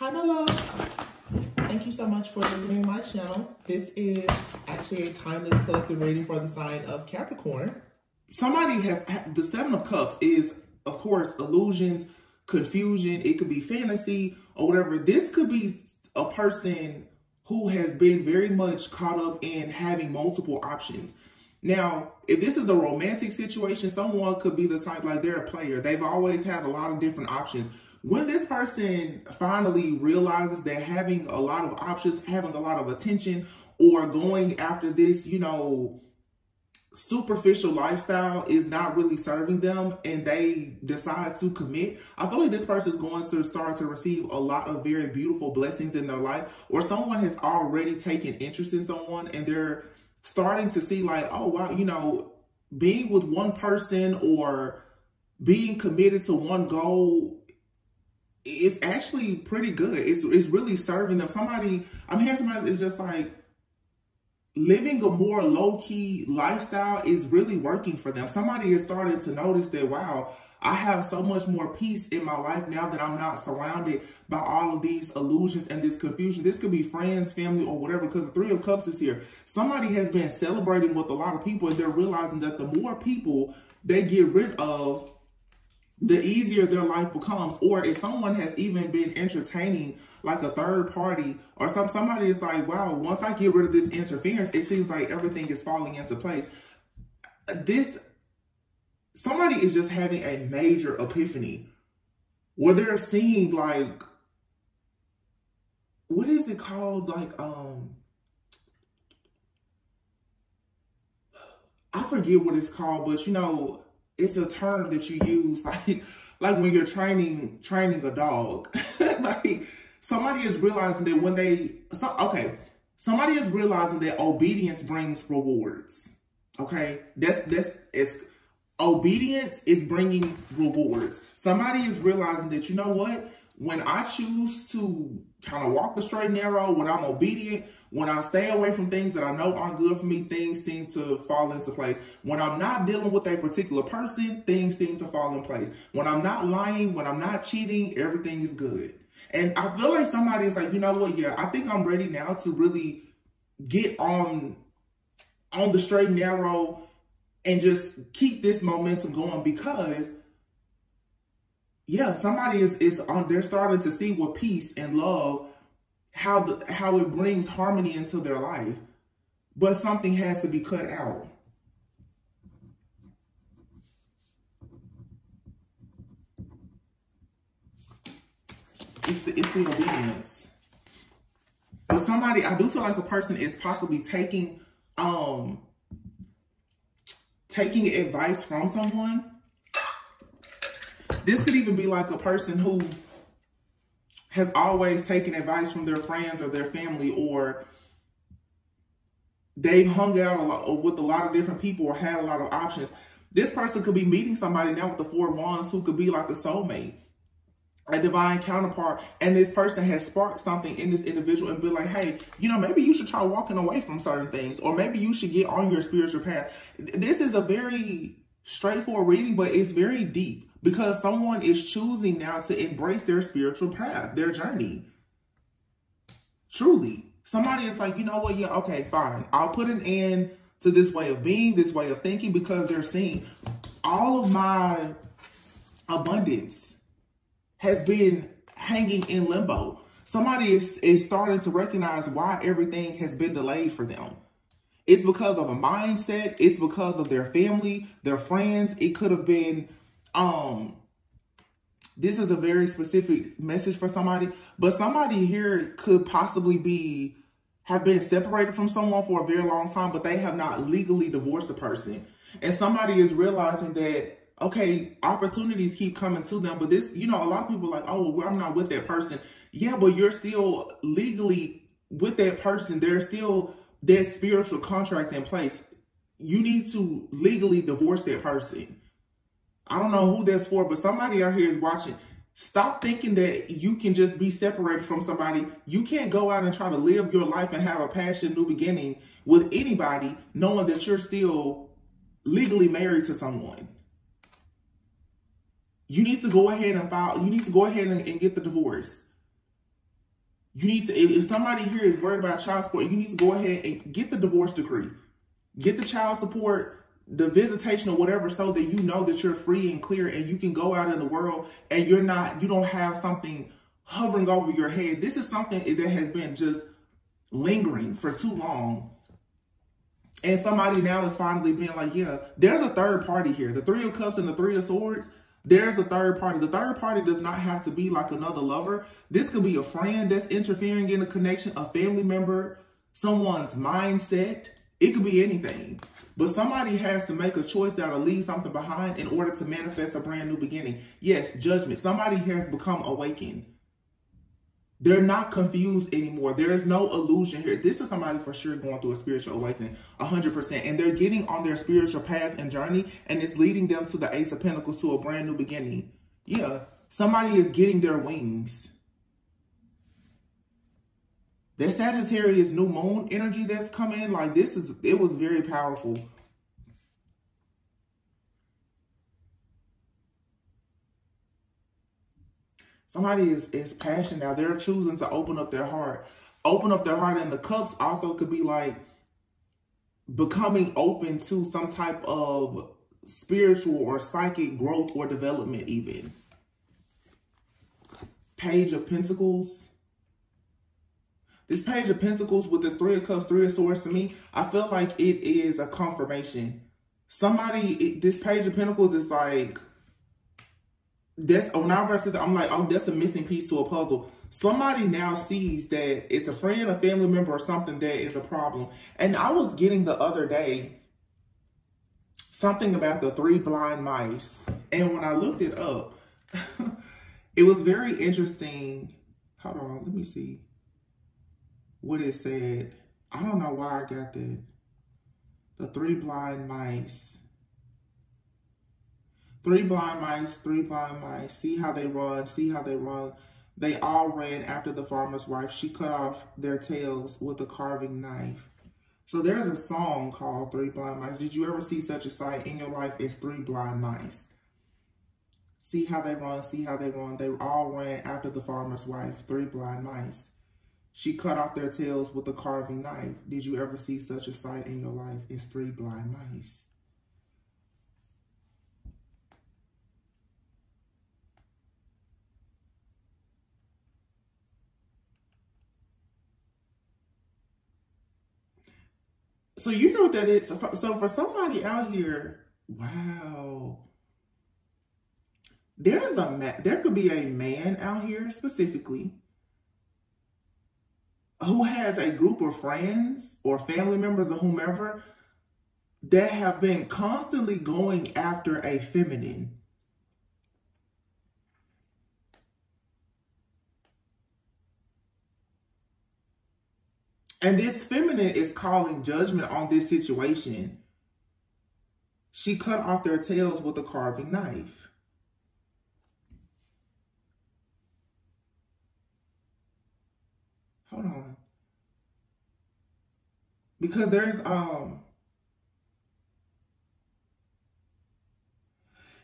Hi, my love. Thank you so much for visiting my channel. This is actually a timeless collective reading for the sign of Capricorn. Somebody has, the Seven of Cups is, of course, illusions, confusion. It could be fantasy or whatever. This could be a person who has been very much caught up in having multiple options. Now, if this is a romantic situation, someone could be the type like they're a player. They've always had a lot of different options. When this person finally realizes that having a lot of options, having a lot of attention, or going after this, you know, superficial lifestyle is not really serving them and they decide to commit, I feel like this person is going to start to receive a lot of very beautiful blessings in their life or someone has already taken interest in someone and they're starting to see like, oh, wow, you know, being with one person or being committed to one goal is actually pretty good. It's, it's really serving them. Somebody, I'm hearing somebody is just like, living a more low-key lifestyle is really working for them. Somebody is starting to notice that, wow, I have so much more peace in my life now that I'm not surrounded by all of these illusions and this confusion. This could be friends, family, or whatever, because the Three of Cups is here. Somebody has been celebrating with a lot of people, and they're realizing that the more people they get rid of, the easier their life becomes. Or if someone has even been entertaining like a third party or some somebody is like, wow, once I get rid of this interference, it seems like everything is falling into place. This somebody is just having a major epiphany where they're seeing like what is it called? Like um I forget what it's called, but you know, it's a term that you use like like when you're training training a dog. like somebody is realizing that when they so, okay, somebody is realizing that obedience brings rewards. Okay, that's that's it's obedience is bringing rewards. Somebody is realizing that you know what when I choose to kind of walk the straight and narrow, when I'm obedient, when I stay away from things that I know aren't good for me, things seem to fall into place. When I'm not dealing with a particular person, things seem to fall in place. When I'm not lying, when I'm not cheating, everything is good. And I feel like somebody is like, you know what? Yeah, I think I'm ready now to really get on on the straight and narrow and just keep this momentum going because yeah, somebody is is on they're starting to see what peace and love how the how it brings harmony into their life. But something has to be cut out. It's the, it's the obedience. But somebody, I do feel like a person is possibly taking um taking advice from someone. This could even be like a person who has always taken advice from their friends or their family or they've hung out a lot, with a lot of different people or had a lot of options. This person could be meeting somebody now with the four wands who could be like a soulmate, a divine counterpart, and this person has sparked something in this individual and be like, hey, you know, maybe you should try walking away from certain things, or maybe you should get on your spiritual path. This is a very straightforward reading, but it's very deep because someone is choosing now to embrace their spiritual path, their journey. Truly. Somebody is like, you know what? Yeah, okay, fine. I'll put an end to this way of being, this way of thinking, because they're seeing all of my abundance has been hanging in limbo. Somebody is, is starting to recognize why everything has been delayed for them. It's because of a mindset. It's because of their family, their friends. It could have been um this is a very specific message for somebody, but somebody here could possibly be have been separated from someone for a very long time, but they have not legally divorced the person. And somebody is realizing that, okay, opportunities keep coming to them, but this, you know, a lot of people like, oh, well, I'm not with that person. Yeah, but you're still legally with that person. There's still that spiritual contract in place. You need to legally divorce that person. I don't know who that's for, but somebody out here is watching. Stop thinking that you can just be separated from somebody. You can't go out and try to live your life and have a passion, new beginning with anybody, knowing that you're still legally married to someone. You need to go ahead and file, you need to go ahead and, and get the divorce. You need to, if somebody here is worried about child support, you need to go ahead and get the divorce decree. Get the child support, the visitation or whatever, so that you know that you're free and clear and you can go out in the world and you're not, you don't have something hovering over your head. This is something that has been just lingering for too long. And somebody now is finally being like, yeah, there's a third party here. The Three of Cups and the Three of Swords, there's a third party. The third party does not have to be like another lover. This could be a friend that's interfering in a connection, a family member, someone's mindset. It could be anything. But somebody has to make a choice that'll leave something behind in order to manifest a brand new beginning. Yes, judgment. Somebody has become awakened. They're not confused anymore. There is no illusion here. This is somebody for sure going through a spiritual awakening, 100%. And they're getting on their spiritual path and journey, and it's leading them to the Ace of Pentacles to a brand new beginning. Yeah, somebody is getting their wings. That Sagittarius new moon energy that's coming, like this is, it was very powerful. Somebody is, is passionate now. They're choosing to open up their heart. Open up their heart. And the cups also could be like becoming open to some type of spiritual or psychic growth or development even. Page of Pentacles. This Page of Pentacles with this Three of Cups, Three of Swords to me, I feel like it is a confirmation. Somebody, it, this Page of Pentacles is like that's when I read that I'm like, oh, that's a missing piece to a puzzle. Somebody now sees that it's a friend, a family member, or something that is a problem. And I was getting the other day something about the three blind mice. And when I looked it up, it was very interesting. Hold on, let me see what it said. I don't know why I got that. The three blind mice. Three blind mice, three blind mice. See how they run, see how they run. They all ran after the farmer's wife. She cut off their tails with a carving knife. So there's a song called Three Blind Mice. Did you ever see such a sight in your life as three blind mice? See how they run, see how they run. They all ran after the farmer's wife, three blind mice. She cut off their tails with a carving knife. Did you ever see such a sight in your life It's three blind mice? So you know that it's, so for somebody out here, wow. There's a, there could be a man out here specifically who has a group of friends or family members or whomever that have been constantly going after a feminine And this feminine is calling judgment on this situation. She cut off their tails with a carving knife. Hold on. Because there's, um,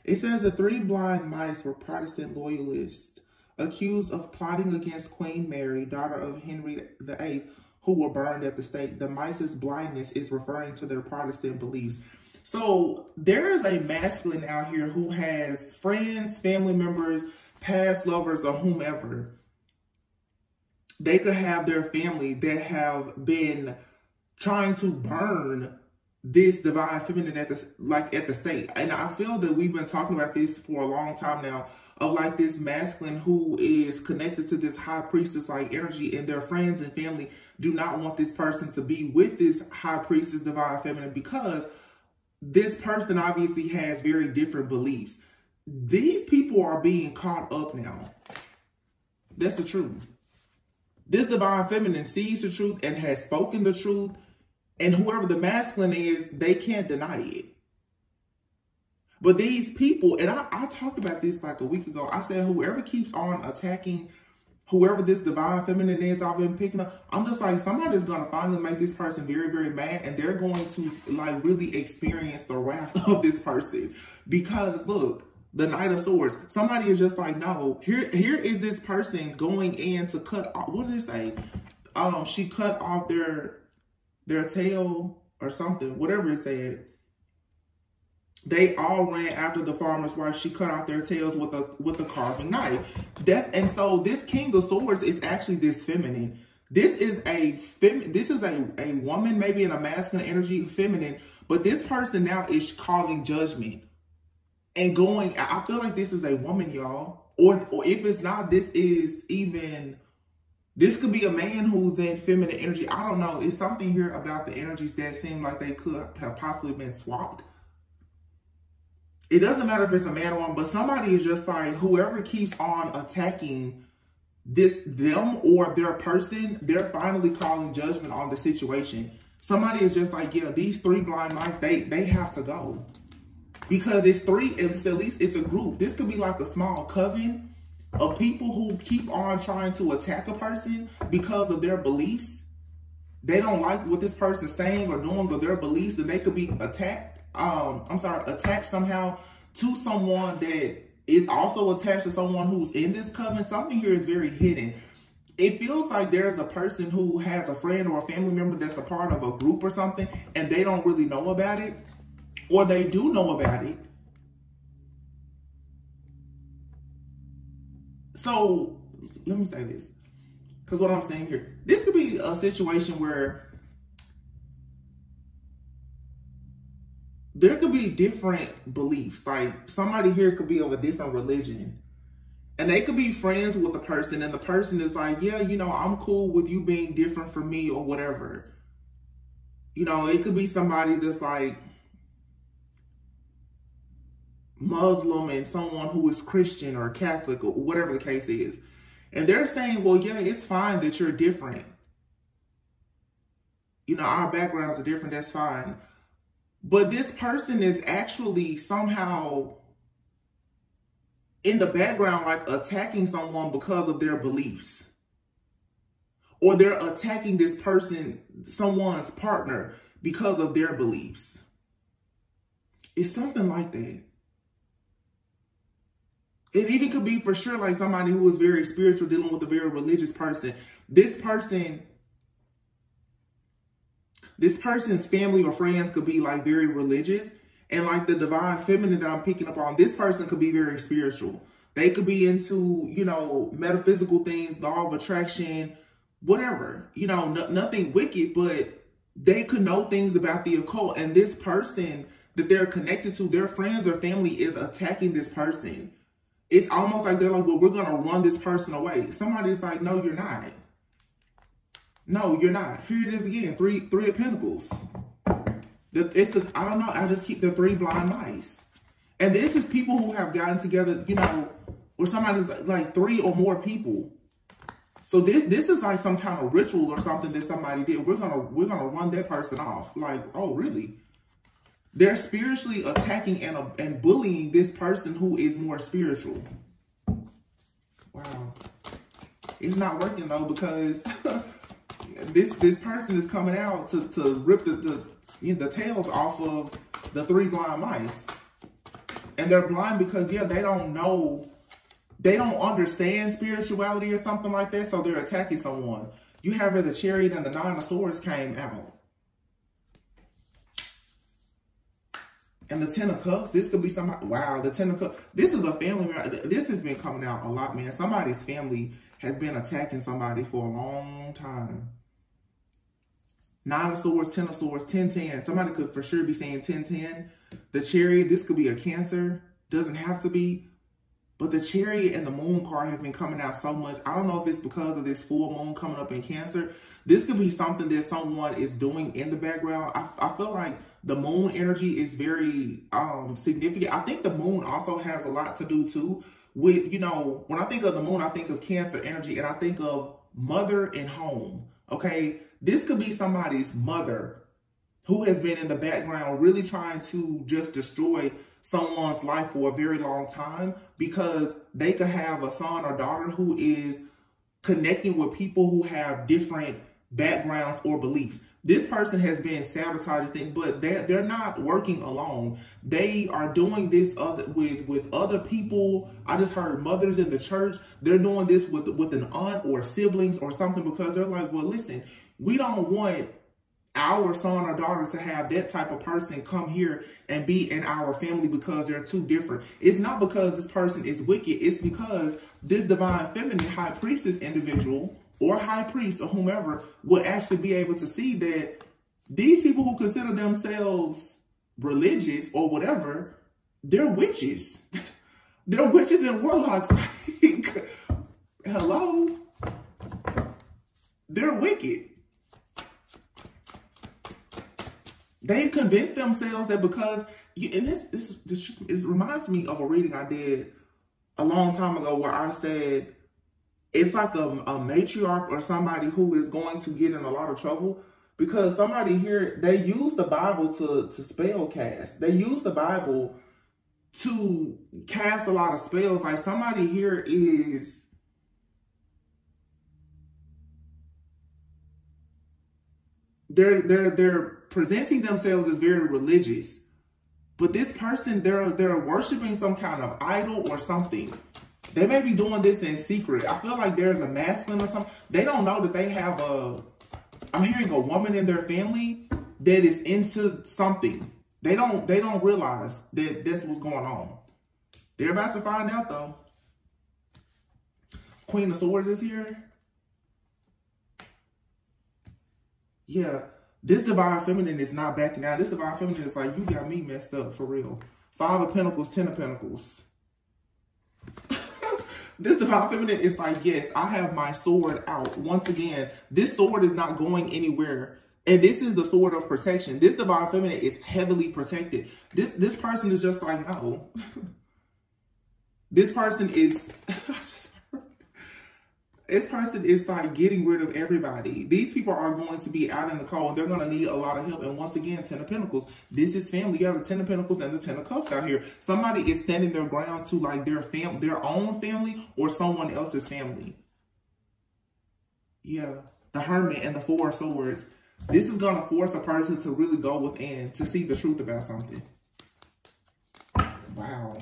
it says the three blind mice were Protestant loyalists accused of plotting against Queen Mary, daughter of Henry VIII, who were burned at the stake. The mice's blindness is referring to their Protestant beliefs. So there is a masculine out here who has friends, family members, past lovers, or whomever. They could have their family that have been trying to burn this divine feminine at the like at the state. And I feel that we've been talking about this for a long time now of like this masculine who is connected to this high priestess like energy and their friends and family do not want this person to be with this high priestess divine feminine because this person obviously has very different beliefs. These people are being caught up now. That's the truth. This divine feminine sees the truth and has spoken the truth. And whoever the masculine is, they can't deny it. But these people, and I, I talked about this like a week ago. I said, whoever keeps on attacking whoever this divine feminine is I've been picking up, I'm just like, somebody's going to finally make this person very, very mad. And they're going to like really experience the wrath of this person. Because look, the Knight of Swords. Somebody is just like, no, here, here is this person going in to cut off, what did it say? Um, she cut off their, their tail or something, whatever it said. They all ran after the farmer's wife. She cut off their tails with a with a carving knife. That's and so this King of Swords is actually this feminine. This is a fem. This is a a woman, maybe in a masculine energy, feminine. But this person now is calling judgment and going. I feel like this is a woman, y'all. Or or if it's not, this is even. This could be a man who's in feminine energy. I don't know. It's something here about the energies that seem like they could have possibly been swapped it doesn't matter if it's a man or woman, but somebody is just like, whoever keeps on attacking this, them or their person, they're finally calling judgment on the situation. Somebody is just like, yeah, these three blind mice, they, they have to go. Because it's three, it's at least it's a group. This could be like a small coven of people who keep on trying to attack a person because of their beliefs. They don't like what this person's saying or doing or their beliefs, and they could be attacked um, I'm sorry, attached somehow to someone that is also attached to someone who's in this covenant, something here is very hidden. It feels like there's a person who has a friend or a family member that's a part of a group or something, and they don't really know about it, or they do know about it. So, let me say this, because what I'm saying here, this could be a situation where there could be different beliefs. Like somebody here could be of a different religion. And they could be friends with the person and the person is like, yeah, you know, I'm cool with you being different from me or whatever. You know, it could be somebody that's like Muslim and someone who is Christian or Catholic or whatever the case is. And they're saying, well, yeah, it's fine that you're different. You know, our backgrounds are different. That's fine. But this person is actually somehow in the background, like attacking someone because of their beliefs. Or they're attacking this person, someone's partner, because of their beliefs. It's something like that. It even could be for sure like somebody who is very spiritual dealing with a very religious person. This person this person's family or friends could be like very religious and like the divine feminine that I'm picking up on, this person could be very spiritual. They could be into, you know, metaphysical things, law of attraction, whatever, you know, nothing wicked, but they could know things about the occult. And this person that they're connected to, their friends or family is attacking this person. It's almost like they're like, well, we're going to run this person away. Somebody's like, no, you're not. No, you're not. Here it is again. Three, three of pentacles. The, it's the, I don't know. I just keep the three blind mice. And this is people who have gotten together, you know, where somebody's like three or more people. So this this is like some kind of ritual or something that somebody did. We're gonna we're gonna run that person off. Like, oh really? They're spiritually attacking and and bullying this person who is more spiritual. Wow. It's not working though because this this person is coming out to, to rip the, the, you know, the tails off of the three blind mice. And they're blind because, yeah, they don't know, they don't understand spirituality or something like that, so they're attacking someone. You have where the chariot and the nine of swords came out. And the Ten of Cups, this could be somebody, wow, the Ten of Cups. This is a family, this has been coming out a lot, man. Somebody's family has been attacking somebody for a long time. Nine of swords, ten of swords, 10, 10. Somebody could for sure be saying 10, 10. The chariot, this could be a cancer. Doesn't have to be. But the chariot and the moon card have been coming out so much. I don't know if it's because of this full moon coming up in cancer. This could be something that someone is doing in the background. I, I feel like the moon energy is very um, significant. I think the moon also has a lot to do too with, you know, when I think of the moon, I think of cancer energy and I think of mother and home. Okay. This could be somebody's mother who has been in the background really trying to just destroy someone's life for a very long time because they could have a son or daughter who is connecting with people who have different backgrounds or beliefs. This person has been sabotaging things, but they're they're not working alone. They are doing this other with with other people. I just heard mothers in the church. They're doing this with with an aunt or siblings or something because they're like, well, listen, we don't want our son or daughter to have that type of person come here and be in our family because they're too different. It's not because this person is wicked. It's because this divine feminine high priestess individual or high priest or whomever would actually be able to see that these people who consider themselves religious or whatever, they're witches. they're witches and warlocks. Hello? They're wicked. They've convinced themselves that because, and this, this, this just, this reminds me of a reading I did a long time ago where I said, it's like a, a matriarch or somebody who is going to get in a lot of trouble because somebody here, they use the Bible to, to spell cast. They use the Bible to cast a lot of spells. Like somebody here is they're they're they're presenting themselves as very religious. But this person, they're they're worshiping some kind of idol or something. They may be doing this in secret. I feel like there's a masculine or something. They don't know that they have a, I'm hearing a woman in their family that is into something. They don't, they don't realize that this was going on. They're about to find out though. Queen of Swords is here. Yeah, this divine feminine is not backing out. This divine feminine is like, you got me messed up for real. Five of Pentacles, Ten of Pentacles. This divine feminine is like, yes, I have my sword out. Once again, this sword is not going anywhere. And this is the sword of protection. This divine feminine is heavily protected. This this person is just like, no. this person is this person is like getting rid of everybody. These people are going to be out in the cold they're going to need a lot of help. And once again, Ten of Pentacles. This is family. You have the Ten of Pentacles and the Ten of Cups out here. Somebody is standing their ground to like their fam their own family or someone else's family. Yeah. The Hermit and the Four Swords. This is going to force a person to really go within to see the truth about something. Wow.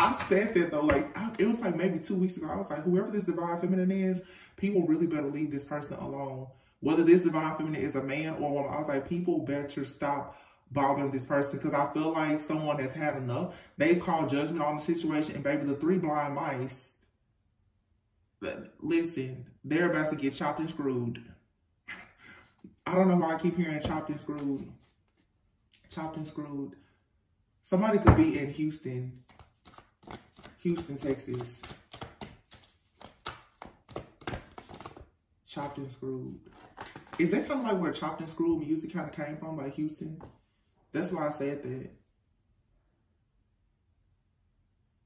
I said that though, like I, it was like maybe two weeks ago. I was like, whoever this divine feminine is, people really better leave this person alone. Whether this divine feminine is a man or a woman, I was like, people better stop bothering this person because I feel like someone has had enough. They've called judgment on the situation, and baby, the three blind mice. Listen, they're about to get chopped and screwed. I don't know why I keep hearing chopped and screwed. Chopped and screwed. Somebody could be in Houston Houston, Texas. Chopped and Screwed. Is that kind of like where Chopped and Screwed music kind of came from, like Houston? That's why I said that.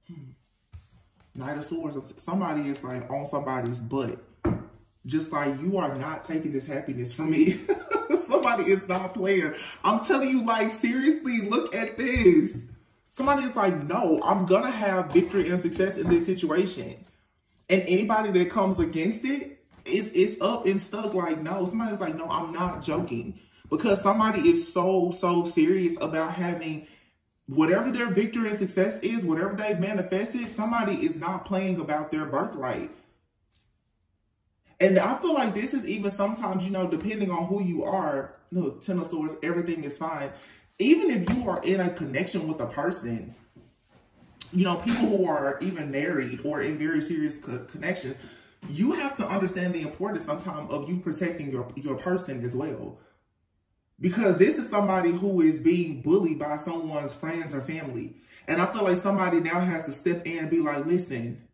Hmm. Knight of Swords. Somebody is like on somebody's butt. Just like you are not taking this happiness from me. Somebody is not playing. I'm telling you, like, seriously, look at this. Somebody is like, no, I'm to have victory and success in this situation. And anybody that comes against it, it's, it's up and stuck like, no. Somebody's like, no, I'm not joking. Because somebody is so, so serious about having whatever their victory and success is, whatever they've manifested, somebody is not playing about their birthright. And I feel like this is even sometimes, you know, depending on who you are, look, Ten of Swords, everything is fine even if you are in a connection with a person, you know, people who are even married or in very serious co connections, you have to understand the importance sometimes of you protecting your, your person as well. Because this is somebody who is being bullied by someone's friends or family. And I feel like somebody now has to step in and be like, listen,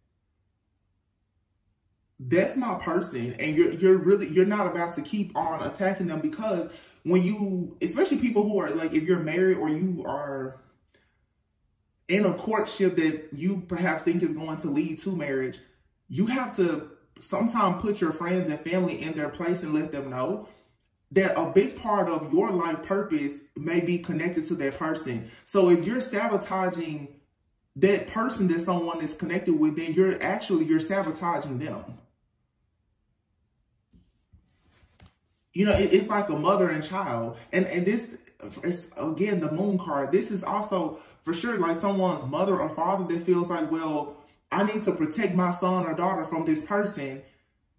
that's my person. And you're, you're really, you're not about to keep on attacking them because when you, especially people who are like, if you're married or you are in a courtship that you perhaps think is going to lead to marriage, you have to sometimes put your friends and family in their place and let them know that a big part of your life purpose may be connected to that person. So if you're sabotaging that person that someone is connected with, then you're actually, you're sabotaging them. You know, it, it's like a mother and child. And and this, again, the moon card, this is also for sure like someone's mother or father that feels like, well, I need to protect my son or daughter from this person.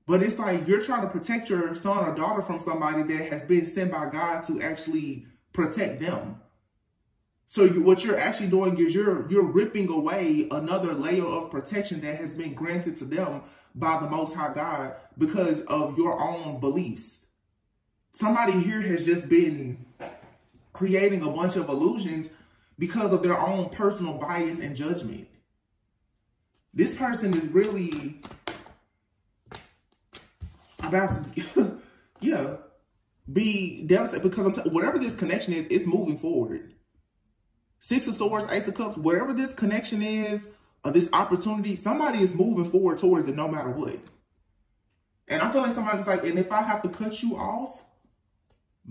But it's like you're trying to protect your son or daughter from somebody that has been sent by God to actually protect them. So you, what you're actually doing is you're you're ripping away another layer of protection that has been granted to them by the Most High God because of your own beliefs. Somebody here has just been creating a bunch of illusions because of their own personal bias and judgment. This person is really about to, yeah, be devastated because whatever this connection is, it's moving forward. Six of Swords, Ace of Cups, whatever this connection is, or this opportunity, somebody is moving forward towards it no matter what. And I feel like somebody's like, and if I have to cut you off,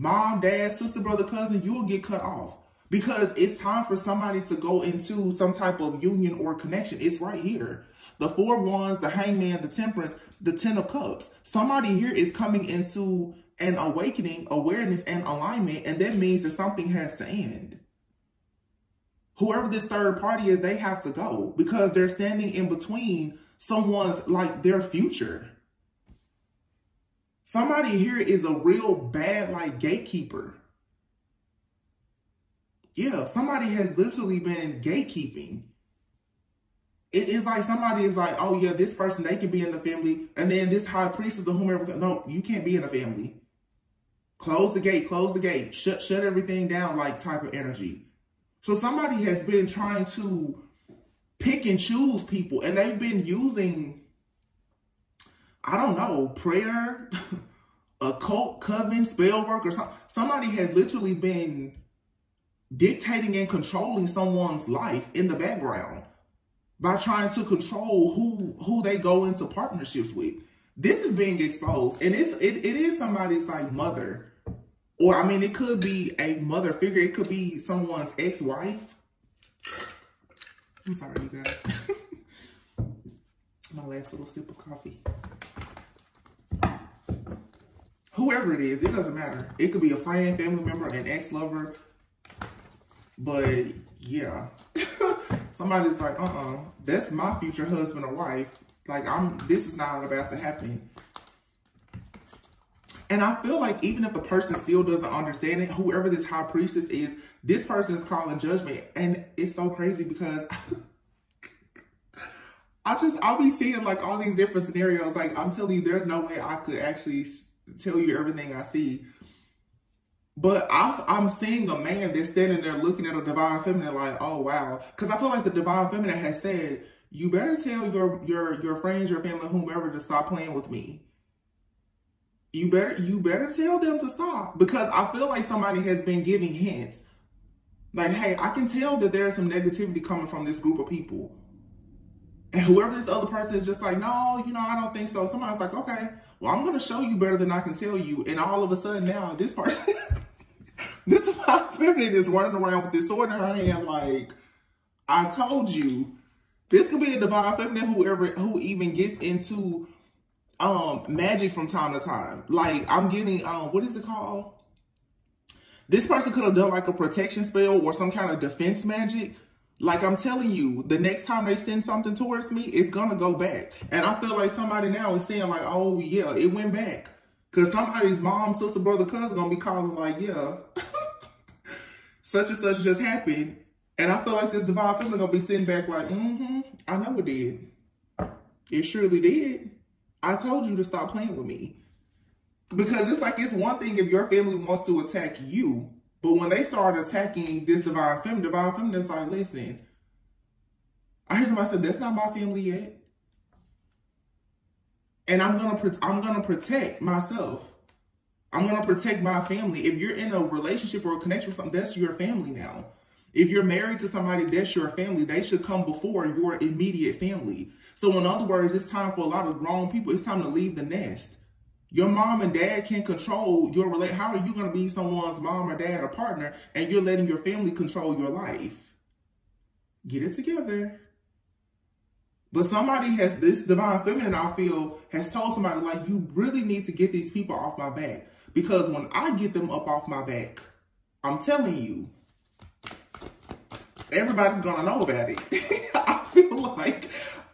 mom, dad, sister, brother, cousin, you will get cut off. Because it's time for somebody to go into some type of union or connection. It's right here. The four of wands, the hangman, the temperance, the ten of cups. Somebody here is coming into an awakening, awareness, and alignment. And that means that something has to end whoever this third party is, they have to go because they're standing in between someone's like their future. Somebody here is a real bad like gatekeeper. Yeah, somebody has literally been gatekeeping. It is like somebody is like, oh yeah, this person, they can be in the family. And then this high priestess or whomever, no, you can't be in the family. Close the gate, close the gate, shut, shut everything down like type of energy. So somebody has been trying to pick and choose people and they've been using, I don't know, prayer, occult, coven, spell work or something. Somebody has literally been dictating and controlling someone's life in the background by trying to control who who they go into partnerships with. This is being exposed and it's it, it is somebody's like mother or, I mean, it could be a mother figure. It could be someone's ex-wife. I'm sorry, you guys. My last little sip of coffee. Whoever it is, it doesn't matter. It could be a friend, family member, an ex-lover. But, yeah. Somebody's like, uh-uh, that's my future husband or wife. Like, I'm. this is not about to happen. And I feel like even if the person still doesn't understand it, whoever this high priestess is, this person is calling judgment. And it's so crazy because I just, I'll be seeing like all these different scenarios. Like I'm telling you, there's no way I could actually tell you everything I see. But i am seeing a man that's standing there looking at a divine feminine like, oh, wow. Because I feel like the divine feminine has said, you better tell your, your, your friends, your family, whomever to stop playing with me you better you better tell them to stop because I feel like somebody has been giving hints. Like, hey, I can tell that there's some negativity coming from this group of people. And whoever this other person is just like, no, you know, I don't think so. Somebody's like, okay, well, I'm going to show you better than I can tell you. And all of a sudden now, this person, this feminine is running around with this sword in her hand like, I told you. This could be a divine feminine whoever who even gets into um magic from time to time. Like I'm getting um what is it called? This person could have done like a protection spell or some kind of defense magic. Like I'm telling you, the next time they send something towards me, it's gonna go back. And I feel like somebody now is saying like, oh yeah, it went back. Cause somebody's mom, sister, brother, cousin gonna be calling like, yeah, such and such just happened. And I feel like this divine feminine gonna be sitting back like, mm-hmm, I know it did. It surely did. I told you to stop playing with me. Because it's like, it's one thing if your family wants to attack you, but when they start attacking this divine feminine, divine feminine is like, listen, I heard somebody say, that's not my family yet. And I'm gonna, I'm gonna protect myself. I'm gonna protect my family. If you're in a relationship or a connection with something, that's your family now. If you're married to somebody, that's your family. They should come before your immediate family. So in other words, it's time for a lot of grown people. It's time to leave the nest. Your mom and dad can't control your relate. How are you going to be someone's mom or dad or partner and you're letting your family control your life? Get it together. But somebody has, this divine feminine, I feel, has told somebody, like, you really need to get these people off my back. Because when I get them up off my back, I'm telling you, everybody's gonna know about it. I feel like,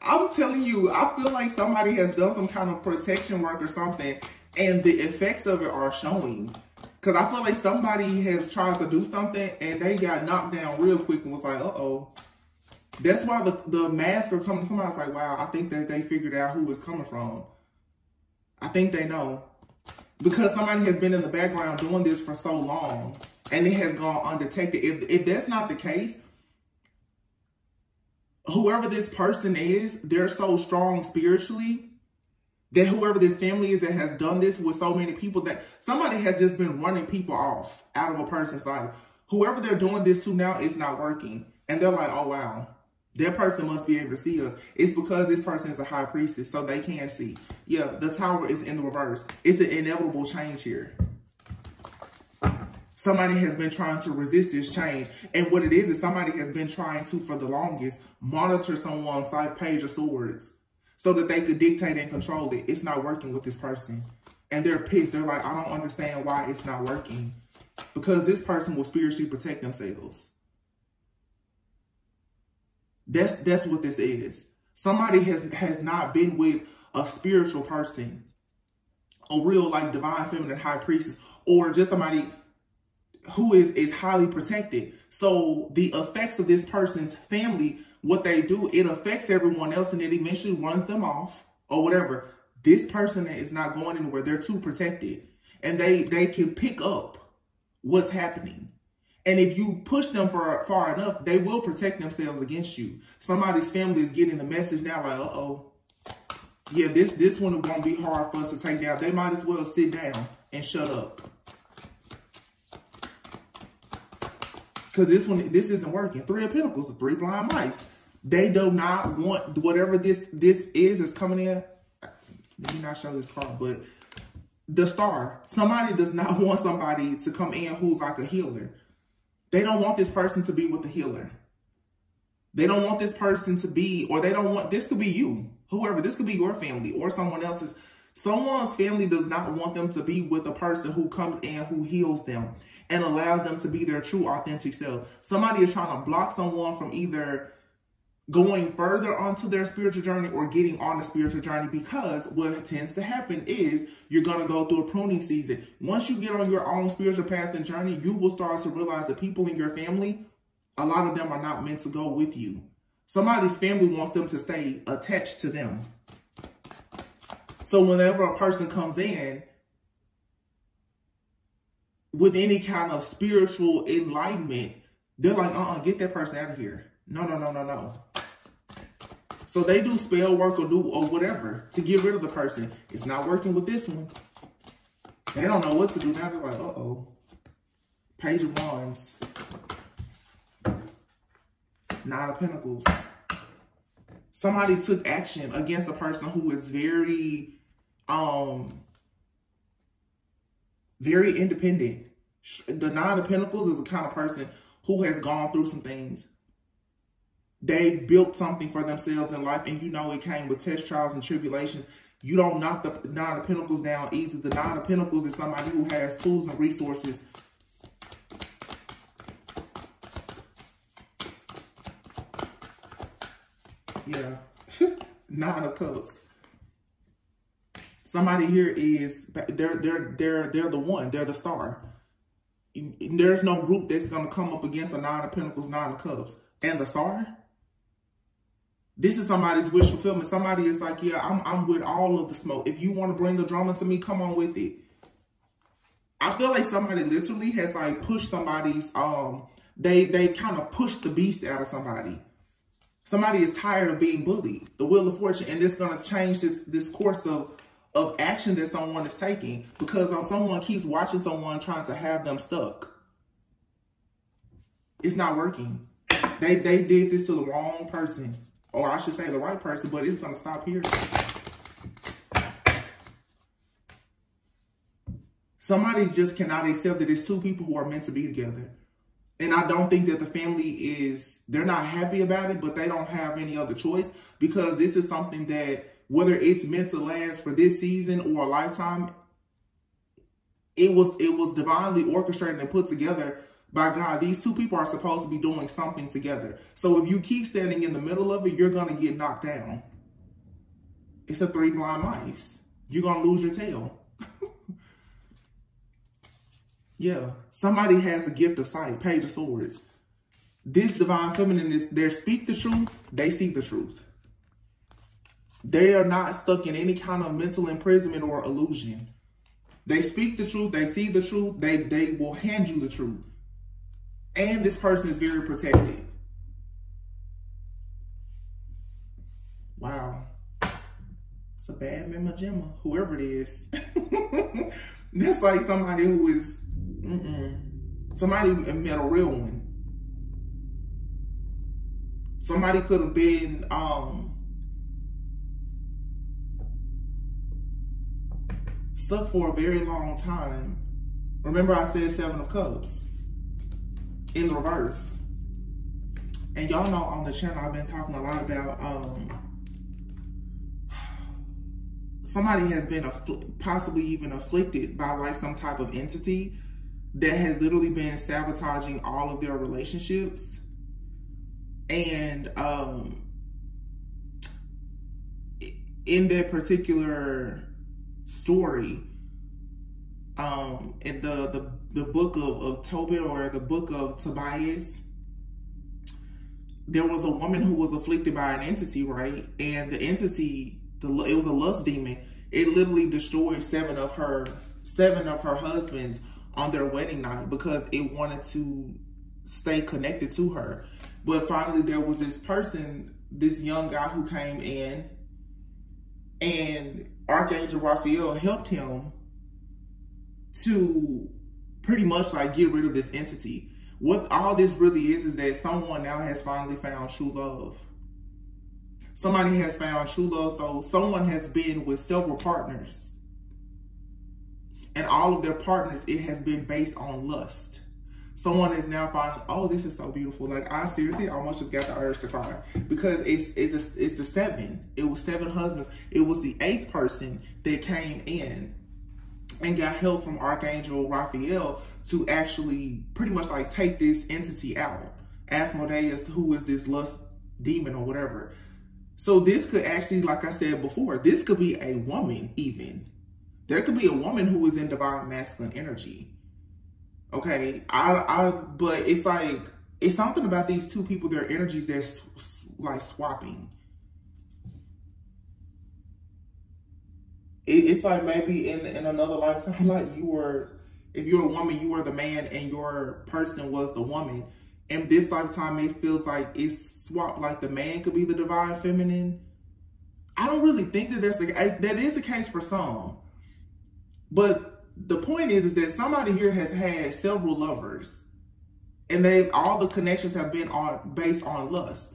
I'm telling you, I feel like somebody has done some kind of protection work or something, and the effects of it are showing. Because I feel like somebody has tried to do something, and they got knocked down real quick and was like, uh-oh that's why the, the masks are coming. Somebody's like, wow, I think that they figured out who it's coming from. I think they know. Because somebody has been in the background doing this for so long and it has gone undetected. If, if that's not the case, whoever this person is, they're so strong spiritually that whoever this family is that has done this with so many people that somebody has just been running people off out of a person's life. Whoever they're doing this to now is not working. And they're like, oh, wow, that person must be able to see us. It's because this person is a high priestess, so they can see. Yeah, the tower is in the reverse. It's an inevitable change here. Somebody has been trying to resist this change. And what it is, is somebody has been trying to, for the longest, monitor someone's five page of swords so that they could dictate and control it. It's not working with this person. And they're pissed. They're like, I don't understand why it's not working. Because this person will spiritually protect themselves. That's that's what this is. Somebody has has not been with a spiritual person, a real like divine feminine high priestess, or just somebody who is is highly protected. So the effects of this person's family, what they do, it affects everyone else, and it eventually runs them off or whatever. This person is not going anywhere. They're too protected, and they they can pick up what's happening. And if you push them for far enough, they will protect themselves against you. Somebody's family is getting the message now like, uh-oh, yeah, this, this one won't be hard for us to take down. They might as well sit down and shut up. Because this one, this isn't working. Three of Pentacles, three blind mice. They do not want whatever this this is is coming in. Let me not show this card, but the star. Somebody does not want somebody to come in who's like a healer. They don't want this person to be with the healer. They don't want this person to be, or they don't want, this could be you, whoever, this could be your family or someone else's. Someone's family does not want them to be with a person who comes in, who heals them and allows them to be their true authentic self. Somebody is trying to block someone from either going further onto their spiritual journey or getting on the spiritual journey because what tends to happen is you're going to go through a pruning season. Once you get on your own spiritual path and journey, you will start to realize that people in your family, a lot of them are not meant to go with you. Somebody's family wants them to stay attached to them. So whenever a person comes in with any kind of spiritual enlightenment, they're like, uh-uh, get that person out of here. No, no, no, no, no. So they do spell work or do or whatever to get rid of the person. It's not working with this one. They don't know what to do now. They're like, uh-oh. Page of Wands. Nine of Pentacles. Somebody took action against a person who is very, um, very independent. The Nine of Pentacles is the kind of person who has gone through some things they built something for themselves in life and you know it came with test trials and tribulations. You don't knock the Nine of Pentacles down easy. The Nine of Pentacles is somebody who has tools and resources Yeah. Nine of Cups. Somebody here is they're they're they're they're the one. They're the star. There's no group that's gonna come up against a Nine of Pentacles, Nine of Cups, and the star. This is somebody's wish fulfillment. Somebody is like, yeah, I'm, I'm with all of the smoke. If you want to bring the drama to me, come on with it. I feel like somebody literally has like pushed somebody's, um, they, they kind of pushed the beast out of somebody. Somebody is tired of being bullied, the wheel of fortune, and it's to change this, this course of, of action that someone is taking because um, someone keeps watching someone trying to have them stuck. It's not working. They, they did this to the wrong person or I should say the right person, but it's to stop here. Somebody just cannot accept that it's two people who are meant to be together. And I don't think that the family is, they're not happy about it, but they don't have any other choice because this is something that, whether it's meant to last for this season or a lifetime, it was it was divinely orchestrated and put together by God. These two people are supposed to be doing something together. So if you keep standing in the middle of it, you're to get knocked down. It's a three blind mice. You're to lose your tail. yeah. Somebody has a gift of sight. Page of Swords. This divine feminine is, they speak the truth. They see the truth. They are not stuck in any kind of mental imprisonment or illusion. They speak the truth. They see the truth. They, they will hand you the truth. And this person is very protected. Wow. It's a bad mama gemma, whoever it is. That's like somebody who is, mm -mm. somebody met a real one. Somebody could have been, um, stuck for a very long time. Remember I said Seven of Cups in reverse. And y'all know on the channel I've been talking a lot about um, somebody has been possibly even afflicted by like some type of entity that has literally been sabotaging all of their relationships. And um, in that particular story, um, in the, the, the book of, of Tobit or the book of Tobias, there was a woman who was afflicted by an entity, right? And the entity, the it was a lust demon. It literally destroyed seven of her seven of her husbands on their wedding night because it wanted to stay connected to her. But finally, there was this person, this young guy who came in, and Archangel Raphael helped him to pretty much like get rid of this entity. What all this really is is that someone now has finally found true love. Somebody has found true love. So someone has been with several partners. And all of their partners, it has been based on lust. Someone is now finding, oh, this is so beautiful. Like I seriously almost just got the urge to cry because it's it's the, it's the seven. It was seven husbands. It was the eighth person that came in and got help from Archangel Raphael to actually pretty much like take this entity out. Asmodeus, who is this lust demon or whatever. So this could actually, like I said before, this could be a woman even. There could be a woman who is in divine masculine energy. Okay, I, I, but it's like, it's something about these two people, their energies, they're like swapping. it, it's like maybe in in another lifetime, like you were, if you're a woman, you were the man, and your person was the woman. In this lifetime, it feels like it's swapped. Like the man could be the divine feminine. I don't really think that that's the, that is the case for some, but the point is, is that somebody here has had several lovers, and they all the connections have been on based on lust.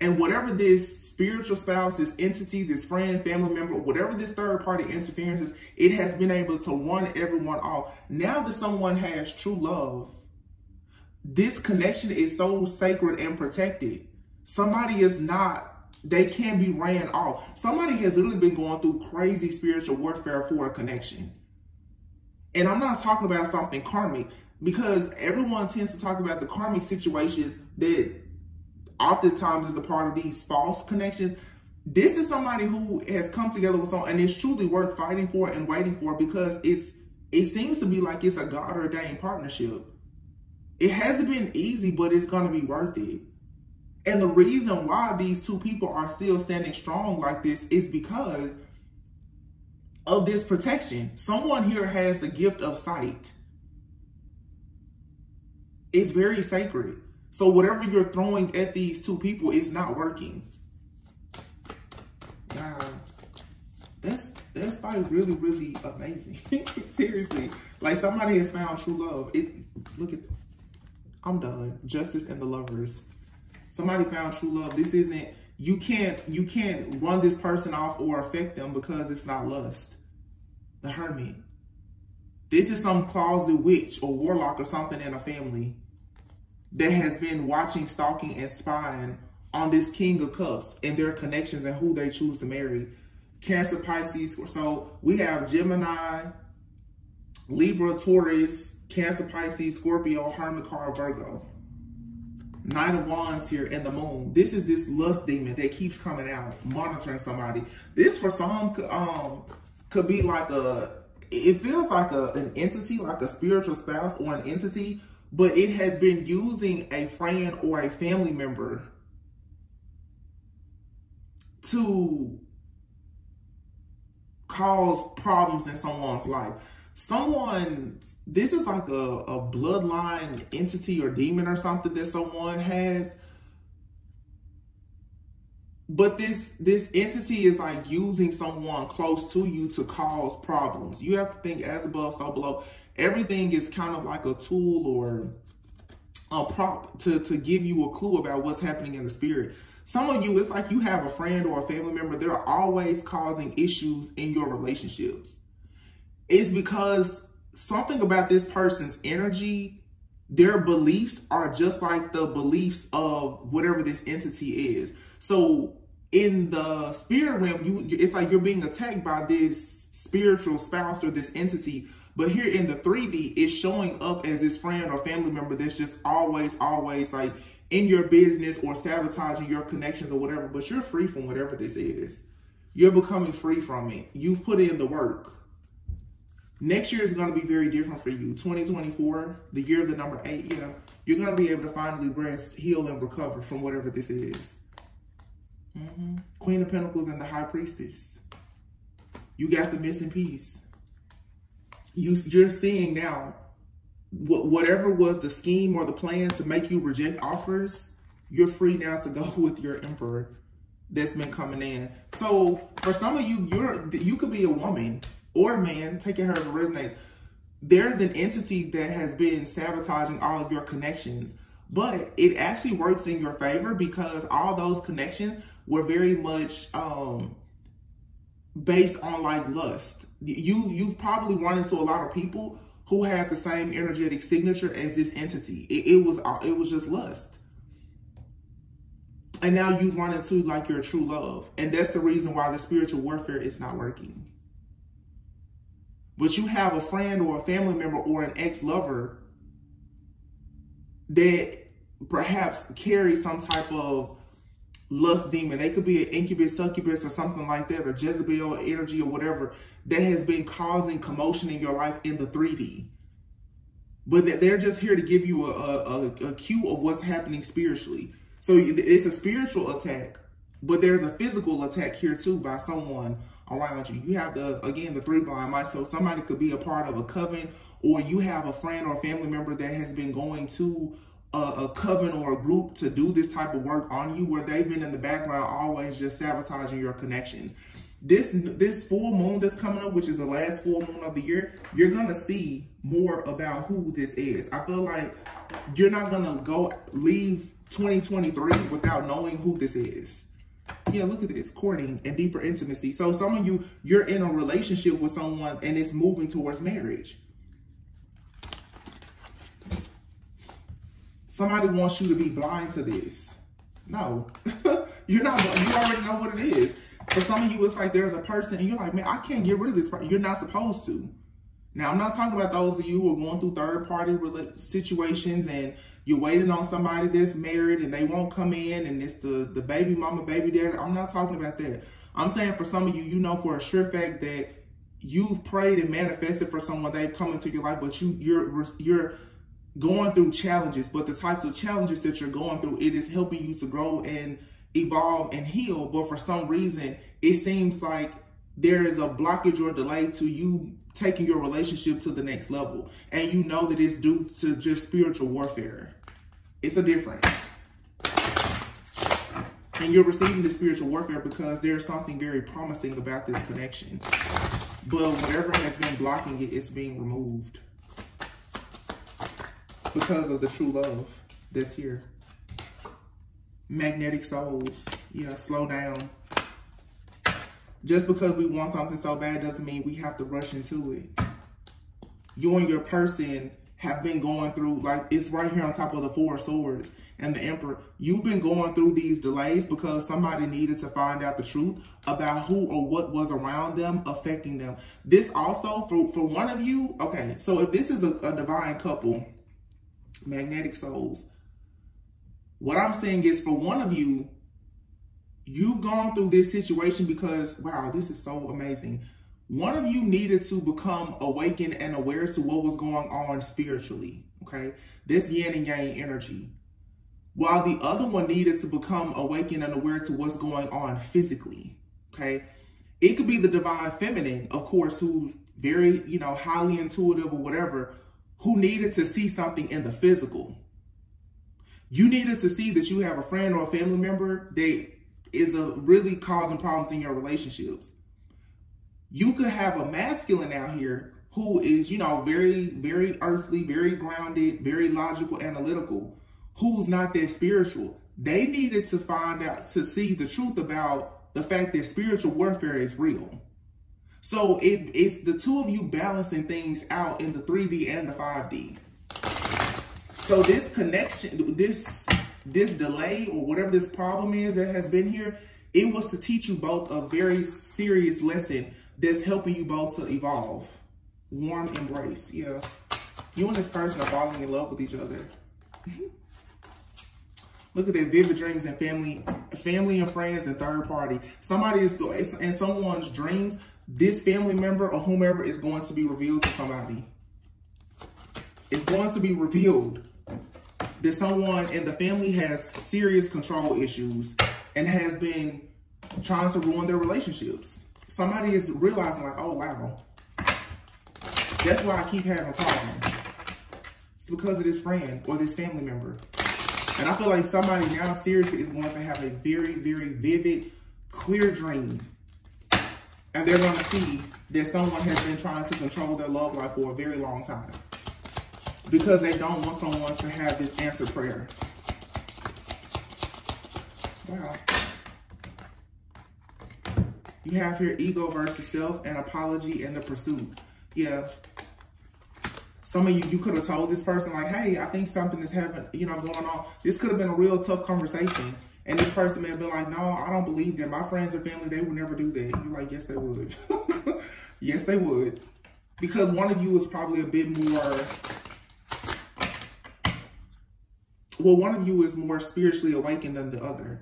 And whatever this spiritual spouse, this entity, this friend, family member, whatever this third party interference is, it has been able to run everyone off. Now that someone has true love, this connection is so sacred and protected. Somebody is not, they can't be ran off. Somebody has literally been going through crazy spiritual warfare for a connection. And I'm not talking about something karmic because everyone tends to talk about the karmic situations that oftentimes is a part of these false connections. This is somebody who has come together with someone and it's truly worth fighting for and waiting for because it's it seems to be like it's a God ordained partnership. It hasn't been easy, but it's going to be worth it. And the reason why these two people are still standing strong like this is because of this protection. Someone here has the gift of sight. It's very sacred. So whatever you're throwing at these two people is not working. Wow. That's that's like really, really amazing. Seriously. Like somebody has found true love. It's look at I'm done. Justice and the lovers. Somebody found true love. This isn't you can't you can't run this person off or affect them because it's not lust. The hermit. This is some closet witch or warlock or something in a family that has been watching, stalking, and spying on this King of Cups and their connections and who they choose to marry. Cancer, Pisces. So we have Gemini, Libra, Taurus, Cancer, Pisces, Scorpio, Hermit card, Virgo. Nine of Wands here and the Moon. This is this lust demon that keeps coming out, monitoring somebody. This for some um could be like a, it feels like a an entity, like a spiritual spouse or an entity, but it has been using a friend or a family member to cause problems in someone's life. Someone, this is like a, a bloodline entity or demon or something that someone has. But this this entity is like using someone close to you to cause problems. You have to think as above, so below. Everything is kind of like a tool or a prop to, to give you a clue about what's happening in the spirit. Some of you, it's like you have a friend or a family member, they're always causing issues in your relationships. It's because something about this person's energy, their beliefs are just like the beliefs of whatever this entity is. So in the spirit realm, you it's like you're being attacked by this spiritual spouse or this entity. But here in the 3D, it's showing up as this friend or family member that's just always, always like in your business or sabotaging your connections or whatever, but you're free from whatever this is. You're becoming free from it. You've put in the work. Next year is going to be very different for you. 2024, the year of the number eight, know, you're going to be able to finally rest, heal, and recover from whatever this is. Mm -hmm. Queen of Pentacles and the High Priestess. You got the missing piece. You, you're seeing now whatever was the scheme or the plan to make you reject offers, you're free now to go with your emperor that's been coming in. So for some of you, you're you could be a woman or a man, take it however resonates. There's an entity that has been sabotaging all of your connections, but it actually works in your favor because all those connections were very much um, based on like lust. You you've probably run into a lot of people who had the same energetic signature as this entity. It, it was it was just lust. And now you've run into like your true love. And that's the reason why the spiritual warfare is not working. But you have a friend or a family member or an ex-lover that perhaps carries some type of lust demon. They could be an incubus, succubus, or something like that, or Jezebel energy or whatever that has been causing commotion in your life in the 3D. But they're just here to give you a, a, a cue of what's happening spiritually. So it's a spiritual attack, but there's a physical attack here too by someone around you. You have the, again, the three blind mice. So somebody could be a part of a coven or you have a friend or family member that has been going to a, a, coven or a group to do this type of work on you where they've been in the background always just sabotaging your connections. This this full moon that's coming up, which is the last full moon of the year, you're gonna see more about who this is. I feel like you're not gonna go leave 2023 without knowing who this is. Yeah, look at this, courting and deeper intimacy. So some of you, you're in a relationship with someone and it's moving towards marriage. Somebody wants you to be blind to this. No, you're not, you already know what it is. For some of you, it's like there's a person and you're like, man, I can't get rid of this person. You're not supposed to. Now, I'm not talking about those of you who are going through third party situations and you're waiting on somebody that's married and they won't come in and it's the, the baby mama, baby daddy. I'm not talking about that. I'm saying for some of you, you know for a sure fact that you've prayed and manifested for someone they've come into your life, but you you're you're going through challenges, but the types of challenges that you're going through, it is helping you to grow and evolve and heal. But for some reason, it seems like there is a blockage or delay to you taking your relationship to the next level. And you know that it's due to just spiritual warfare. It's a difference. And you're receiving the spiritual warfare because there's something very promising about this connection. But whatever has been blocking it, it's being removed because of the true love that's here. Magnetic souls. Yeah, slow down. Just because we want something so bad doesn't mean we have to rush into it. You and your person have been going through, like it's right here on top of the four swords and the emperor. You've been going through these delays because somebody needed to find out the truth about who or what was around them affecting them. This also, for, for one of you, okay, so if this is a, a divine couple, magnetic souls, what I'm saying is for one of you, you've gone through this situation because, wow, this is so amazing one of you needed to become awakened and aware to what was going on spiritually, okay? This yin and yang energy. While the other one needed to become awakened and aware to what's going on physically, okay? It could be the divine feminine, of course, who's very, you know, highly intuitive or whatever, who needed to see something in the physical. You needed to see that you have a friend or a family member that is a, really causing problems in your relationships you could have a masculine out here who is, you know, very, very earthly, very grounded, very logical, analytical, who's not that spiritual. They needed to find out, to see the truth about the fact that spiritual warfare is real. So it, it's the two of you balancing things out in the 3D and the 5D. So this connection, this this delay or whatever this problem is that has been here, it was to teach you both a very serious lesson that's helping you both to evolve. Warm embrace, yeah. You and this person are falling in love with each other. Look at that vivid dreams and family, family and friends and third party. Somebody is in someone's dreams. This family member or whomever is going to be revealed to somebody. It's going to be revealed that someone in the family has serious control issues and has been trying to ruin their relationships somebody is realizing like, oh, wow. That's why I keep having problems. It's because of this friend or this family member. And I feel like somebody now seriously is going to have a very, very vivid, clear dream. And they're going to see that someone has been trying to control their love life for a very long time. Because they don't want someone to have this answered prayer. Wow. You have here ego versus self and apology and the pursuit. Yeah. Some of you, you could have told this person like, hey, I think something is happening, you know, going on. This could have been a real tough conversation. And this person may have been like, no, I don't believe them. My friends or family, they would never do that. You're like, yes, they would. yes, they would. Because one of you is probably a bit more, well, one of you is more spiritually awakened than the other.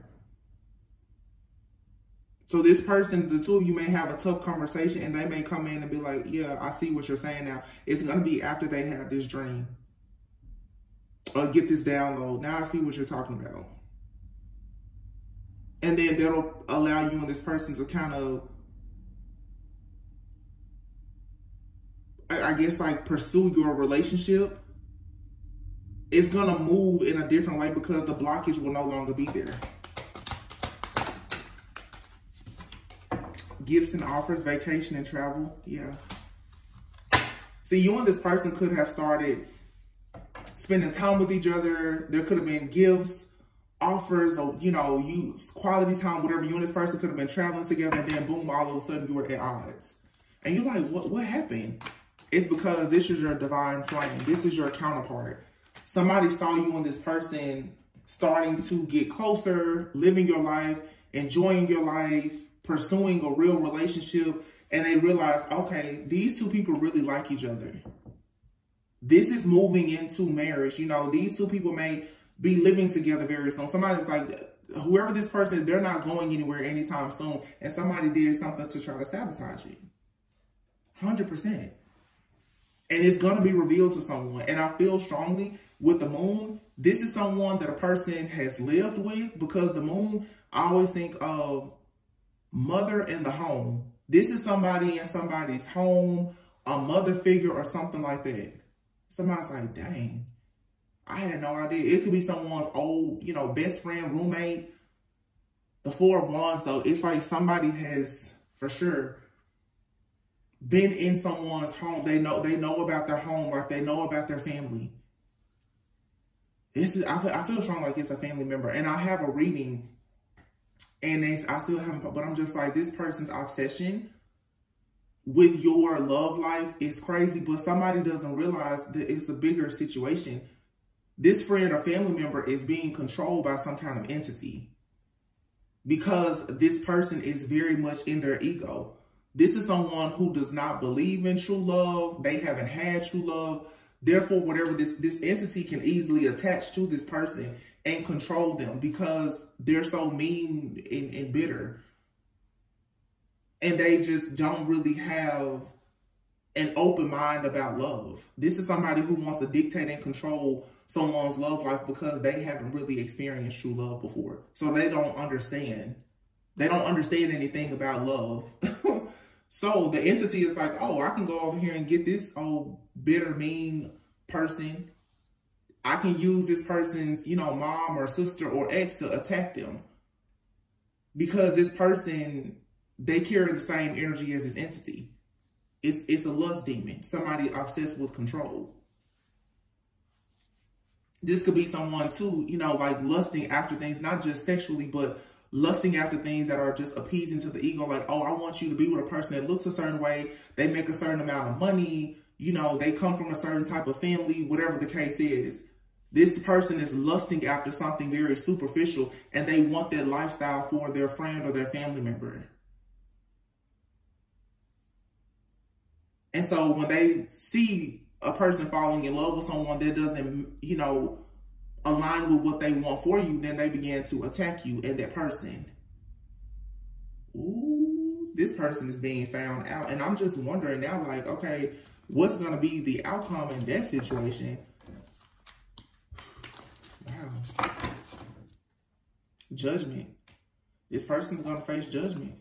So this person, the two of you may have a tough conversation and they may come in and be like, yeah, I see what you're saying now. It's going to be after they have this dream or get this download. Now I see what you're talking about. And then that'll allow you and this person to kind of, I guess, like pursue your relationship. It's going to move in a different way because the blockage will no longer be there. gifts and offers, vacation and travel. Yeah. See, you and this person could have started spending time with each other. There could have been gifts, offers, or, you know, you quality time, whatever. You and this person could have been traveling together and then boom, all of a sudden you were at odds. And you're like, what, what happened? It's because this is your divine flame. This is your counterpart. Somebody saw you and this person starting to get closer, living your life, enjoying your life, pursuing a real relationship and they realize, okay, these two people really like each other. This is moving into marriage. You know, these two people may be living together very soon. Somebody's like, whoever this person, they're not going anywhere anytime soon. And somebody did something to try to sabotage it. 100%. And it's going to be revealed to someone. And I feel strongly with the moon, this is someone that a person has lived with because the moon, I always think of mother in the home. This is somebody in somebody's home, a mother figure or something like that. Somebody's like, dang, I had no idea. It could be someone's old, you know, best friend, roommate, the four of wands. So it's like somebody has, for sure, been in someone's home. They know they know about their home, like they know about their family. This is I feel, I feel strong like it's a family member. And I have a reading and I still haven't, but I'm just like, this person's obsession with your love life is crazy, but somebody doesn't realize that it's a bigger situation. This friend or family member is being controlled by some kind of entity because this person is very much in their ego. This is someone who does not believe in true love. They haven't had true love. Therefore, whatever this, this entity can easily attach to this person and control them because they're so mean and, and bitter and they just don't really have an open mind about love. This is somebody who wants to dictate and control someone's love life because they haven't really experienced true love before. So they don't understand. They don't understand anything about love. so the entity is like, oh, I can go over here and get this old bitter, mean person. I can use this person's, you know, mom or sister or ex to attack them. Because this person they carry the same energy as this entity. It's, it's a lust demon, somebody obsessed with control. This could be someone too, you know, like lusting after things, not just sexually, but lusting after things that are just appeasing to the ego. Like, oh, I want you to be with a person that looks a certain way. They make a certain amount of money. You know, they come from a certain type of family, whatever the case is. This person is lusting after something very superficial and they want that lifestyle for their friend or their family member. And so when they see a person falling in love with someone that doesn't, you know, align with what they want for you, then they begin to attack you and that person. Ooh, this person is being found out. And I'm just wondering now, like, okay, what's going to be the outcome in that situation? Wow. Judgment. This person's going to face judgment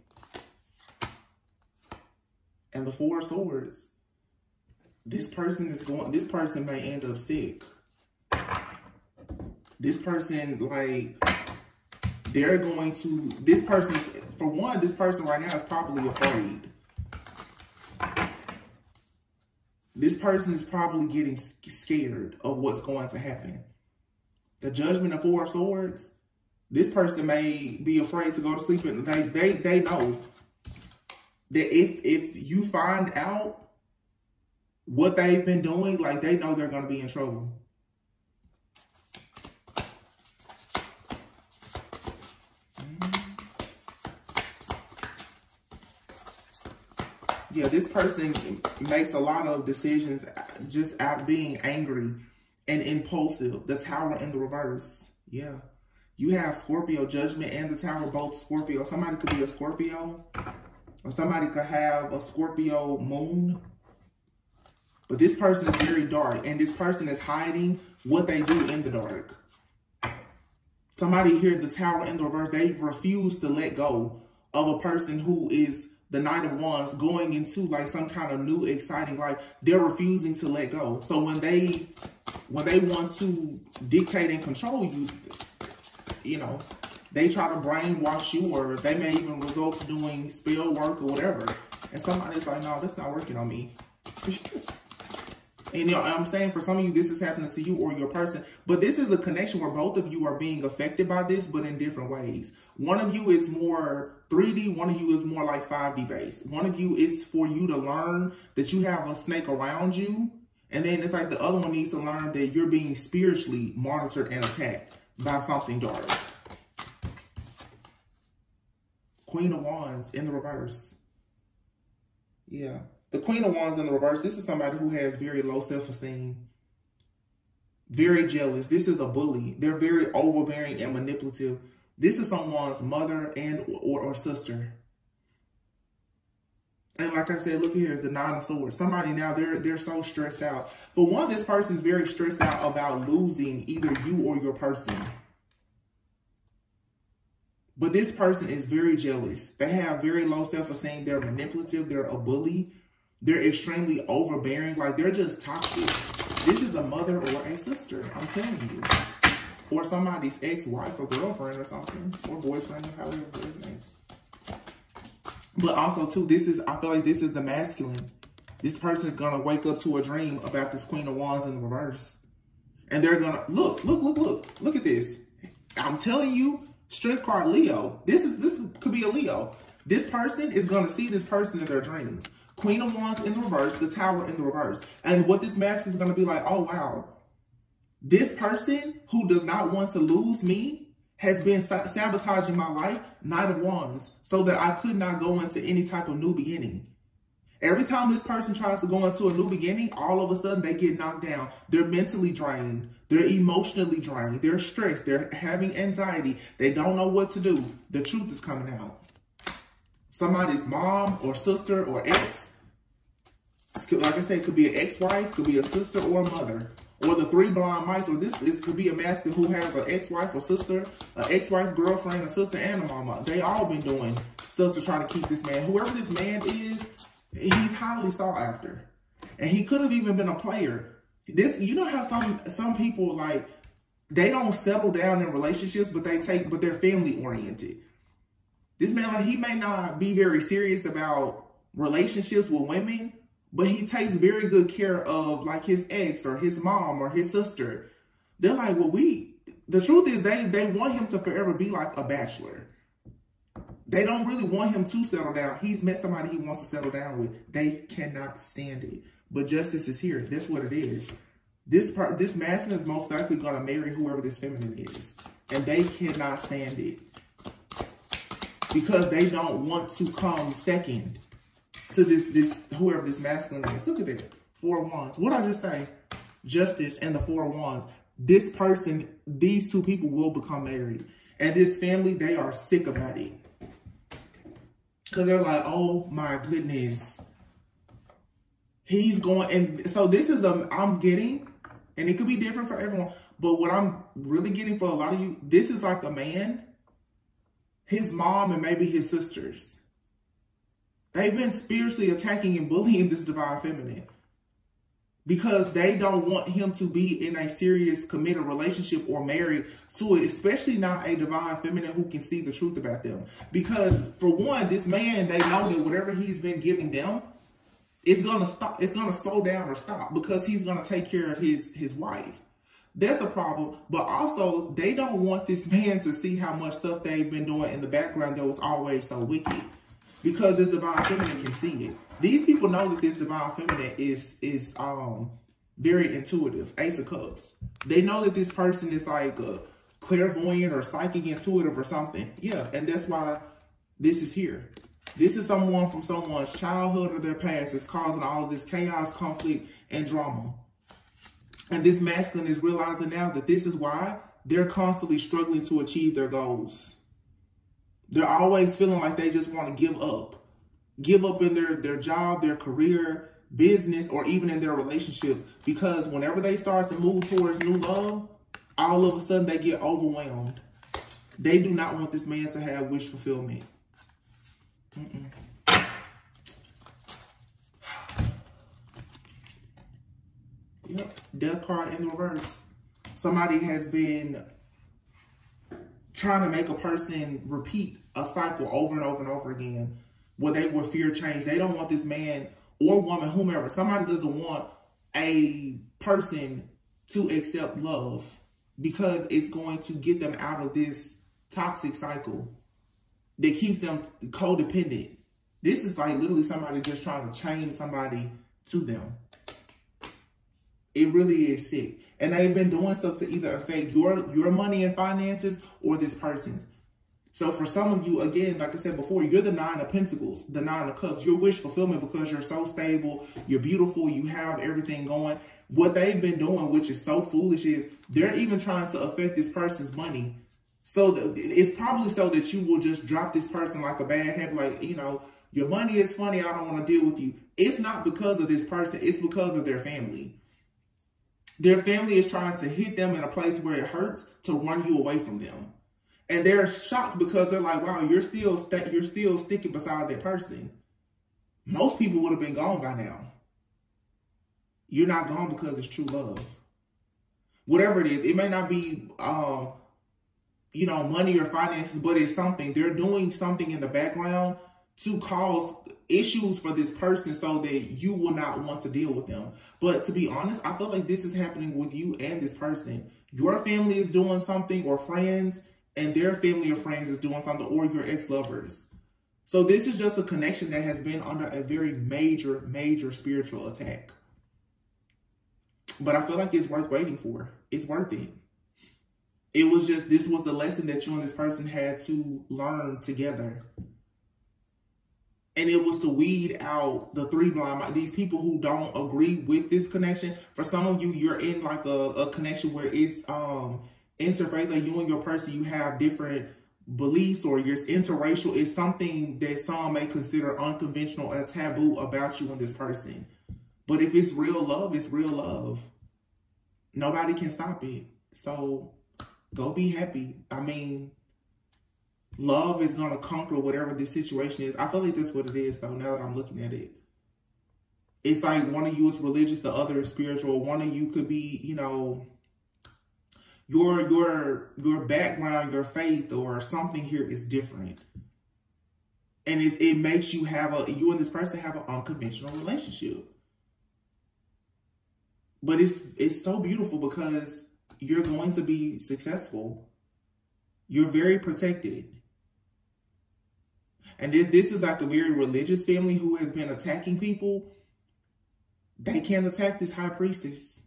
and the four swords, this person is going, this person may end up sick. This person, like, they're going to, this person, for one, this person right now is probably afraid. This person is probably getting scared of what's going to happen. The judgment of four swords, this person may be afraid to go to sleep and they, they, they know that if if you find out what they've been doing, like they know they're gonna be in trouble. Mm-hmm. Yeah, this person makes a lot of decisions just out being angry and impulsive. The tower in the reverse. Yeah. You have Scorpio judgment and the tower both Scorpio. Somebody could be a Scorpio or somebody could have a Scorpio moon. But this person is very dark. And this person is hiding what they do in the dark. Somebody here, the tower in the reverse, they refuse to let go of a person who is the Knight of Wands going into like some kind of new exciting life. They're refusing to let go. So when they when they want to dictate and control you, you know, they try to brainwash you or they may even result to doing spell work or whatever. And somebody's like, no, that's not working on me. and you know, I'm saying for some of you, this is happening to you or your person. But this is a connection where both of you are being affected by this, but in different ways. One of you is more 3D. One of you is more like 5D based. One of you is for you to learn that you have a snake around you. And then it's like the other one needs to learn that you're being spiritually monitored and attacked by something dark. Queen of Wands in the reverse. Yeah. The Queen of Wands in the reverse, this is somebody who has very low self-esteem. Very jealous. This is a bully. They're very overbearing and manipulative. This is someone's mother and or, or sister. And like I said, look here, the nine of swords. Somebody now, they're they're so stressed out. For one, this person is very stressed out about losing either you or your person. But this person is very jealous. They have very low self-esteem. They're manipulative. They're a bully. They're extremely overbearing. Like, they're just toxic. This is a mother or a sister. I'm telling you. Or somebody's ex-wife or girlfriend or something. Or boyfriend, or however his names. But also, too, this is, I feel like this is the masculine. This person is going to wake up to a dream about this Queen of Wands in the reverse. And they're going to, look, look, look, look. Look at this. I'm telling you, Strength card Leo. This is this could be a Leo. This person is going to see this person in their dreams. Queen of Wands in the reverse, the Tower in the reverse. And what this mask is going to be like, oh, wow. This person who does not want to lose me has been sabotaging my life, Knight of Wands, so that I could not go into any type of new beginning. Every time this person tries to go into a new beginning, all of a sudden they get knocked down. They're mentally drained. They're emotionally drained. They're stressed. They're having anxiety. They don't know what to do. The truth is coming out. Somebody's mom or sister or ex, like I said, could be an ex-wife, could be a sister or a mother. Or the three blind mice, or this, this could be a masculine who has an ex-wife or sister, an ex-wife, girlfriend, a sister, and a mama. They all been doing stuff to try to keep this man. Whoever this man is, he's highly sought after. And he could have even been a player. This, you know how some some people like they don't settle down in relationships, but they take, but they're family oriented. This man, like he may not be very serious about relationships with women, but he takes very good care of like his ex or his mom or his sister. They're like, well, we. The truth is, they they want him to forever be like a bachelor. They don't really want him to settle down. He's met somebody he wants to settle down with. They cannot stand it. But justice is here. That's what it is. This part, this masculine is most likely gonna marry whoever this feminine is, and they cannot stand it because they don't want to come second to this this whoever this masculine is. Look at that, four wands. What I just say? Justice and the four wands. This person, these two people will become married, and this family, they are sick about it. Because they're like, oh my goodness. He's going, and so this is a, I'm getting, and it could be different for everyone, but what I'm really getting for a lot of you, this is like a man, his mom, and maybe his sisters. They've been spiritually attacking and bullying this divine feminine because they don't want him to be in a serious committed relationship or married to it, especially not a divine feminine who can see the truth about them. Because for one, this man, they know that whatever he's been giving them, it's gonna stop, it's gonna slow down or stop because he's gonna take care of his his wife. That's a problem. But also they don't want this man to see how much stuff they've been doing in the background that was always so wicked. Because this divine feminine can see it. These people know that this divine feminine is is um very intuitive. Ace of Cups. They know that this person is like a clairvoyant or psychic intuitive or something. Yeah, and that's why this is here. This is someone from someone's childhood or their past that's causing all of this chaos, conflict, and drama. And this masculine is realizing now that this is why they're constantly struggling to achieve their goals. They're always feeling like they just want to give up give up in their, their job, their career, business, or even in their relationships because whenever they start to move towards new love, all of a sudden they get overwhelmed. They do not want this man to have wish fulfillment. Mm -mm. Yep, death card in reverse. Somebody has been trying to make a person repeat a cycle over and over and over again where they will fear change. They don't want this man or woman, whomever, somebody doesn't want a person to accept love because it's going to get them out of this toxic cycle that keeps them codependent. This is like literally somebody just trying to chain somebody to them. It really is sick. And they've been doing stuff to either affect your, your money and finances or this person's. So for some of you, again, like I said before, you're the nine of pentacles, the nine of cups. Your wish fulfillment because you're so stable, you're beautiful, you have everything going. What they've been doing, which is so foolish, is they're even trying to affect this person's money. So it's probably so that you will just drop this person like a bad habit, like, you know, your money is funny, I don't want to deal with you. It's not because of this person, it's because of their family. Their family is trying to hit them in a place where it hurts to run you away from them and they're shocked because they're like, "Wow, you're still you're still sticking beside that person." Most people would have been gone by now. You're not gone because it's true love. Whatever it is, it may not be, um, you know, money or finances, but it's something. They're doing something in the background to cause issues for this person so that you will not want to deal with them. But to be honest, I feel like this is happening with you and this person. Your family is doing something or friends and their family or friends is doing something or your ex-lovers. So this is just a connection that has been under a very major, major spiritual attack. But I feel like it's worth waiting for. It's worth it. It was just, this was the lesson that you and this person had to learn together. And it was to weed out the three blind, these people who don't agree with this connection. For some of you, you're in like a, a connection where it's um interfaith, like you and your person, you have different beliefs or you're interracial. It's something that some may consider unconventional or taboo about you and this person. But if it's real love, it's real love. Nobody can stop it. So go be happy. I mean, love is going to conquer whatever the situation is. I feel like that's what it is, though, now that I'm looking at it. It's like one of you is religious, the other is spiritual. One of you could be, you know, your your your background, your faith, or something here is different. And it, it makes you have a, you and this person have an unconventional relationship. But it's it's so beautiful because you're going to be successful. You're very protected. And if this is like a very religious family who has been attacking people, they can't attack this high priestess.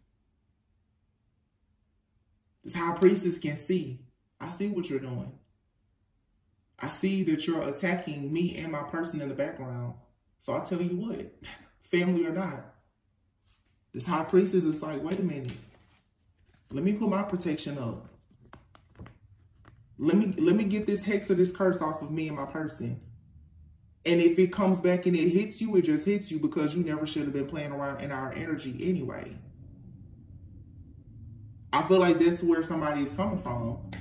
This high priestess can see. I see what you're doing. I see that you're attacking me and my person in the background. So I tell you what, family or not, this high priestess is like, wait a minute. Let me put my protection up. Let me let me get this hex or this curse off of me and my person. And if it comes back and it hits you, it just hits you because you never should have been playing around in our energy anyway. I feel like that's where somebody is coming from.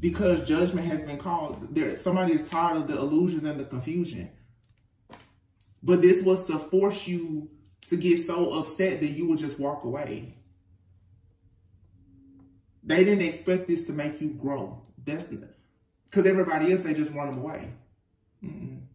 Because judgment has been called. There, somebody is tired of the illusions and the confusion. But this was to force you to get so upset that you would just walk away. They didn't expect this to make you grow. That's because everybody else, they just run them away. Mm -mm.